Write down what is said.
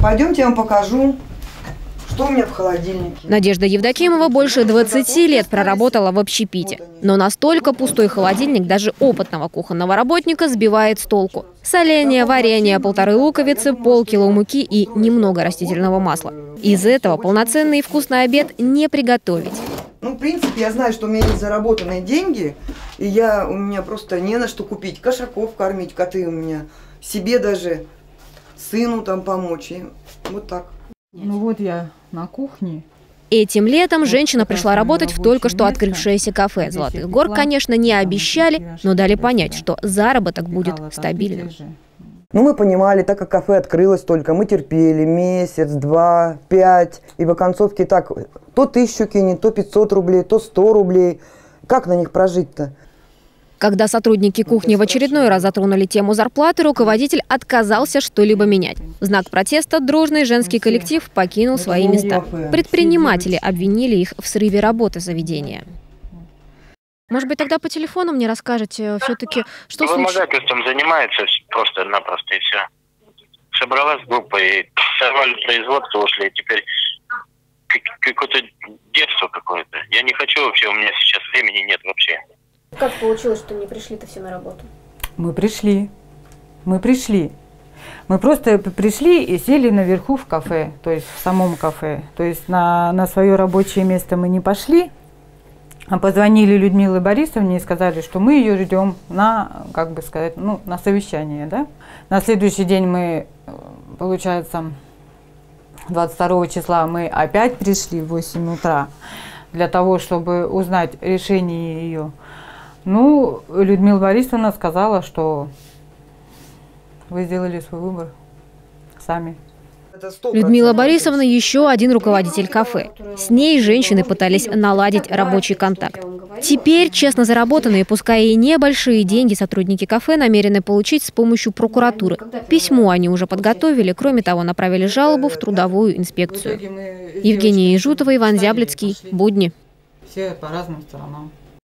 Пойдемте я вам покажу, что у меня в холодильнике. Надежда Евдокимова больше 20 лет проработала в общепите. Но настолько пустой холодильник даже опытного кухонного работника сбивает с толку. Соленье, варенье, полторы луковицы, полкило муки и немного растительного масла. Из этого полноценный и вкусный обед не приготовить. Ну, в принципе, я знаю, что у меня есть заработанные деньги, и я, у меня просто не на что купить. Кошаков кормить, коты у меня, себе даже, сыну там помочь. И вот так. Ну вот я на кухне. Этим летом женщина пришла работать в только что открывшееся кафе. Золотых гор, конечно, не обещали, но дали понять, что заработок будет стабильным. Ну, мы понимали, так как кафе открылось только, мы терпели месяц, два, пять, и в оконцовке так, то тысячу кинет, то 500 рублей, то 100 рублей. Как на них прожить-то? Когда сотрудники кухни в очередной раз затронули тему зарплаты, руководитель отказался что-либо менять. В знак протеста дружный женский коллектив покинул свои места. Предприниматели обвинили их в срыве работы заведения. Может быть, тогда по телефону мне расскажете все-таки, что случилось? Вымогательством занимается просто-напросто, и все. Собралась группа, и сорвали производство, ушли, и теперь какое-то детство какое-то. Я не хочу вообще, у меня сейчас времени нет вообще. Как получилось, что не пришли-то все на работу? Мы пришли. Мы пришли. Мы просто пришли и сели наверху в кафе, то есть в самом кафе. То есть на, на свое рабочее место мы не пошли, а позвонили Людмиле Борисовне и сказали, что мы ее ждем на, как бы сказать, ну, на совещание, да. На следующий день мы, получается, 22 числа мы опять пришли в 8 утра для того, чтобы узнать решение ее. Ну, Людмила Борисовна сказала, что вы сделали свой выбор сами. Людмила Борисовна еще один руководитель кафе. С ней женщины пытались наладить рабочий контакт. Теперь честно заработанные, пускай и небольшие деньги сотрудники кафе намерены получить с помощью прокуратуры. Письмо они уже подготовили, кроме того, направили жалобу в трудовую инспекцию. Евгения Ижутова, Иван Зяблицкий. Будни. Все по разным сторонам.